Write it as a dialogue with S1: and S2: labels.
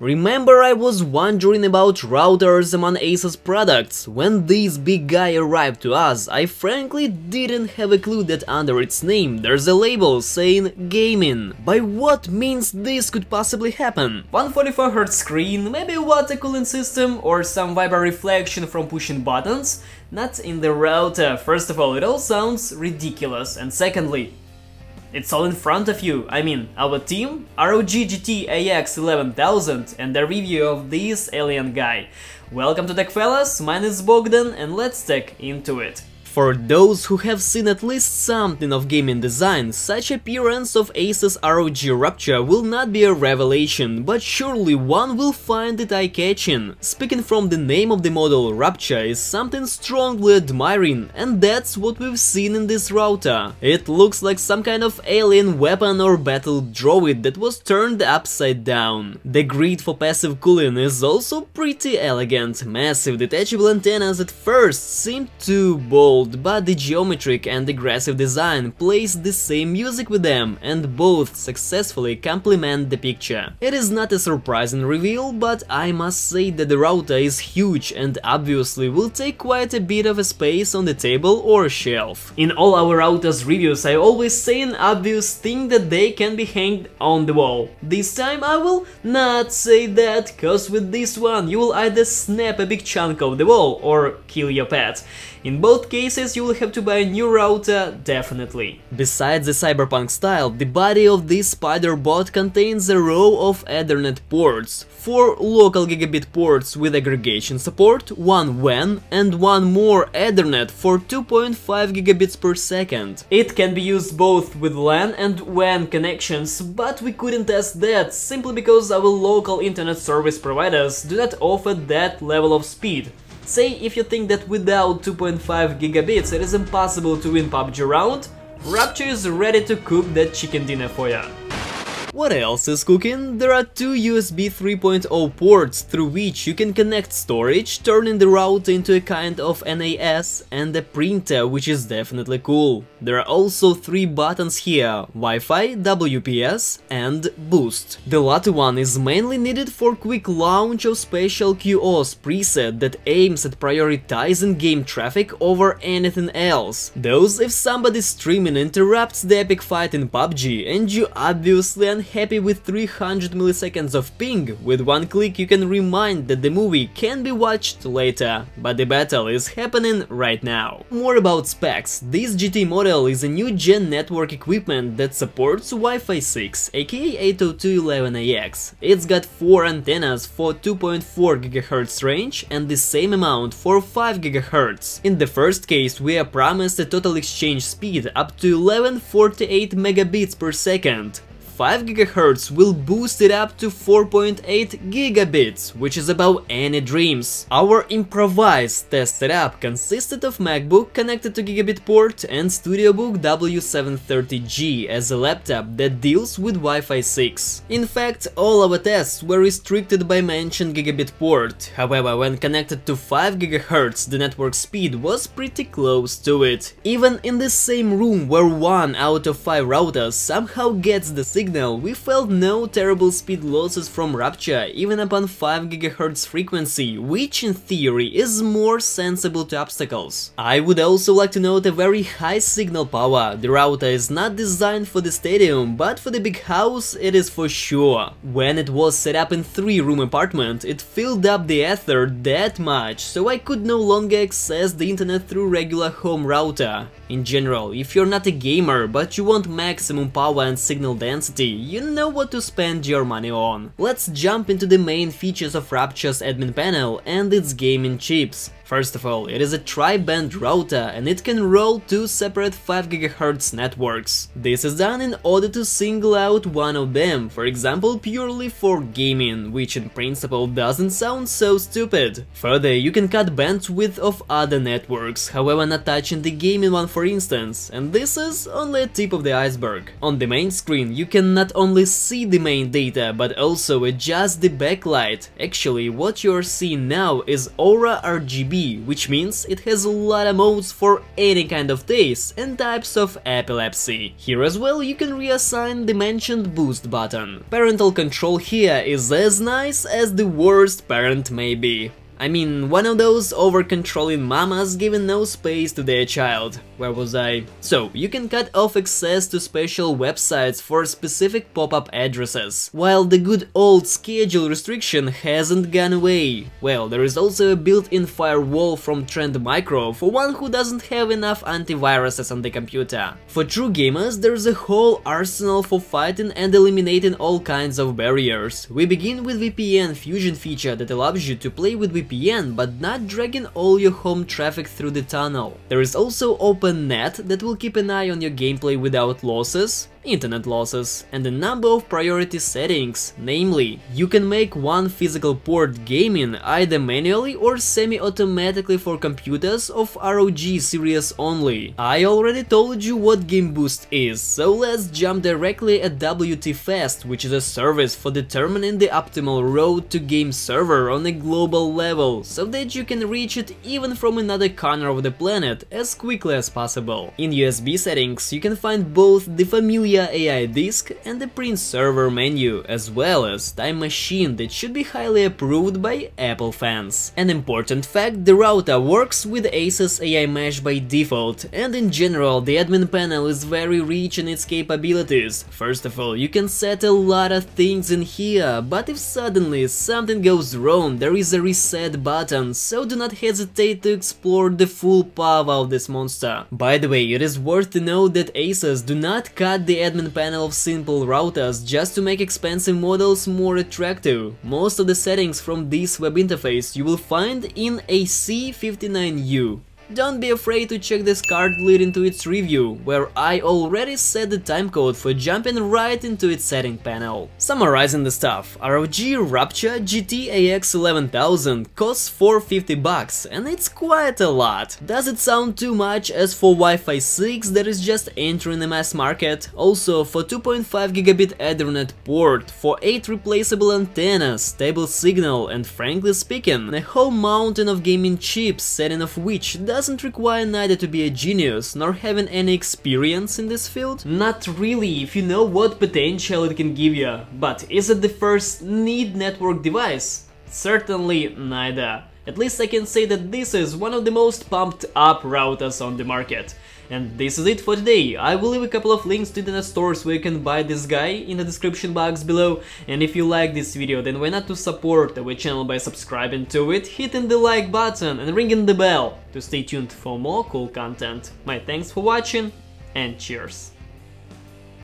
S1: Remember I was wondering about routers among Asus products. When this big guy arrived to us, I frankly didn't have a clue that under its name there's a label saying gaming. By what means this could possibly happen? 144Hz screen, maybe a water cooling system or some Viber reflection from pushing buttons? Not in the router. First of all, it all sounds ridiculous and secondly, it's all in front of you, I mean, our team, ROG GT AX 11000 and the review of this alien guy. Welcome to Tech Fellas, my name is Bogdan and let's tech into it. For those who have seen at least something of gaming design, such appearance of Asus ROG Rapture will not be a revelation, but surely one will find it eye-catching. Speaking from the name of the model, Rapture is something strongly admiring, and that's what we've seen in this router. It looks like some kind of alien weapon or battle droid that was turned upside down. The grid for passive cooling is also pretty elegant, massive detachable antennas at first seem too bold bold, but the geometric and aggressive design plays the same music with them, and both successfully complement the picture. It is not a surprising reveal, but I must say that the router is huge and obviously will take quite a bit of a space on the table or shelf. In all our routers reviews I always say an obvious thing that they can be hanged on the wall. This time I will not say that, cause with this one you will either snap a big chunk of the wall or kill your pet. In both cases you will have to buy a new router, definitely. Besides the cyberpunk style, the body of this spider bot contains a row of Ethernet ports, 4 local gigabit ports with aggregation support, 1 WAN and one more Ethernet for 2.5 gigabits per second. It can be used both with LAN and WAN connections, but we couldn't test that simply because our local internet service providers do not offer that level of speed. Say if you think that without 2.5 gigabits it is impossible to win PUBG round, Rapture is ready to cook that chicken dinner for ya. What else is cooking? There are two USB 3.0 ports through which you can connect storage, turning the router into a kind of NAS, and a printer, which is definitely cool. There are also three buttons here, Wi-Fi, WPS and Boost. The latter one is mainly needed for quick launch of special QoS preset that aims at prioritizing game traffic over anything else. Those if somebody streaming interrupts the epic fight in PUBG and you obviously unhappy with 300 milliseconds of ping, with one click you can remind that the movie can be watched later, but the battle is happening right now. More about specs, this GT model is a new gen network equipment that supports Wi-Fi 6, aka 802.11ax. It's got 4 antennas for 2.4 GHz range and the same amount for 5 GHz. In the first case we are promised a total exchange speed up to 1148 megabits per second, 5 GHz will boost it up to 4.8 gigabits, which is about any dreams. Our improvised test setup consisted of MacBook connected to gigabit port and StudioBook W730G as a laptop that deals with Wi-Fi 6. In fact, all our tests were restricted by mentioned gigabit port, however when connected to 5 GHz the network speed was pretty close to it. Even in the same room where one out of 5 routers somehow gets the signal signal, we felt no terrible speed losses from Rapture even upon 5 GHz frequency, which in theory is more sensible to obstacles. I would also like to note a very high signal power, the router is not designed for the stadium, but for the big house it is for sure. When it was set up in 3 room apartment, it filled up the ether that much, so I could no longer access the internet through regular home router. In general, if you're not a gamer, but you want maximum power and signal density, you know what to spend your money on. Let's jump into the main features of Rapture's admin panel and its gaming chips. First of all, it is a tri-band router and it can roll two separate 5 GHz networks. This is done in order to single out one of them, for example purely for gaming, which in principle doesn't sound so stupid. Further, you can cut bandwidth of other networks, however not touching the gaming one for instance, and this is only a tip of the iceberg. On the main screen you can not only see the main data, but also adjust the backlight. Actually, what you're seeing now is Aura RGB Which means it has a lot of modes for any kind of taste and types of epilepsy. Here as well you can reassign the mentioned boost button. Parental control here is as nice as the worst parent may be. I mean, one of those over-controlling mamas giving no space to their child. Where was I? So, you can cut off access to special websites for specific pop-up addresses, while the good old schedule restriction hasn't gone away. Well, there is also a built-in firewall from Trend Micro for one who doesn't have enough antiviruses on the computer. For true gamers, there's a whole arsenal for fighting and eliminating all kinds of barriers. We begin with VPN Fusion feature that allows you to play with VPN but not dragging all your home traffic through the tunnel. There is also Open NAT that will keep an eye on your gameplay without losses, internet losses, and a number of priority settings, namely, you can make one physical port gaming either manually or semi-automatically for computers of ROG series only. I already told you what Game Boost is, so let's jump directly at WTFast, which is a service for determining the optimal road to game server on a global level, so that you can reach it even from another corner of the planet as quickly as possible. In USB settings, you can find both the familiar AiDisk and the print server menu, as well as Time Machine that should be highly approved by Apple fans. An important fact, the router works with Asus AiMesh by default, and in general the admin panel is very rich in its capabilities. First of all, you can set a lot of things in here, but if suddenly something goes wrong, there is a reset button, so do not hesitate to explore the full power of this monster. By the way, it is worth to note that Asus do not cut the admin panel of simple routers just to make expensive models more attractive. Most of the settings from this web interface you will find in a C59U. Don't be afraid to check this card leading to its review, where I already set the timecode for jumping right into its setting panel. Summarizing the stuff, ROG Rapture GT-AX 11000 costs 450 bucks, and it's quite a lot. Does it sound too much as for Wi-Fi 6 that is just entering the mass market? Also, for 2.5 gigabit Ethernet port, for 8 replaceable antennas, stable signal, and frankly speaking, a whole mountain of gaming chips, setting of which does doesn't require neither to be a genius nor having any experience in this field? Not really, if you know what potential it can give you, but is it the first need network device? Certainly neither. At least I can say that this is one of the most pumped up routers on the market. And this is it for today. I will leave a couple of links to the stores where you can buy this guy in the description box below. And if you like this video, then why not to support our channel by subscribing to it, hitting the like button and ringing the bell to stay tuned for more cool content. My thanks for watching and cheers!